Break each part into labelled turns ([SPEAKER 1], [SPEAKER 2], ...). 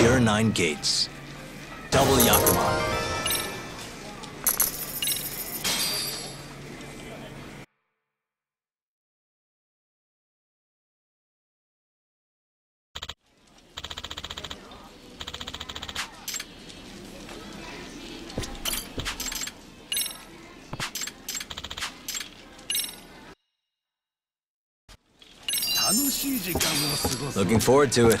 [SPEAKER 1] Pure nine gates. Double Yakuman. Looking forward to it.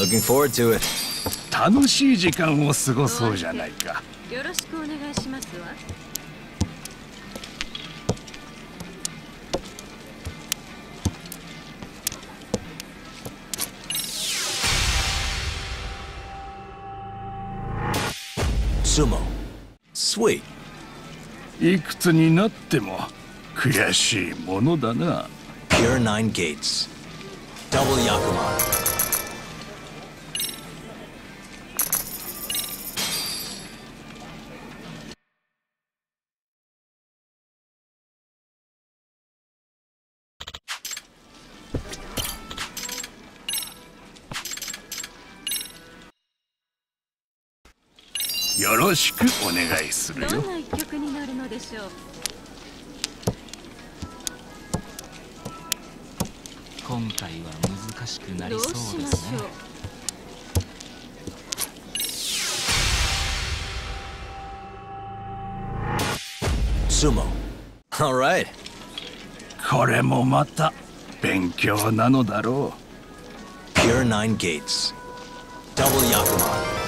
[SPEAKER 1] Looking forward to it.
[SPEAKER 2] 楽しい時間を過ごそうじゃないか
[SPEAKER 3] よろしくお願いしますわ
[SPEAKER 1] Sumo. Sweet.
[SPEAKER 2] いくつになっても悔しいものだな
[SPEAKER 1] Pure nine gates. Double Yakuman.
[SPEAKER 2] よろしくお願いするよ
[SPEAKER 3] どんな一曲になるのでしょう
[SPEAKER 4] 今回は難しくなりそう
[SPEAKER 3] どうし
[SPEAKER 4] ですね
[SPEAKER 3] ましょう
[SPEAKER 1] Sumo. All right.
[SPEAKER 2] これもまた勉強なのだろう
[SPEAKER 1] Pure nine gates. Double Yakuman.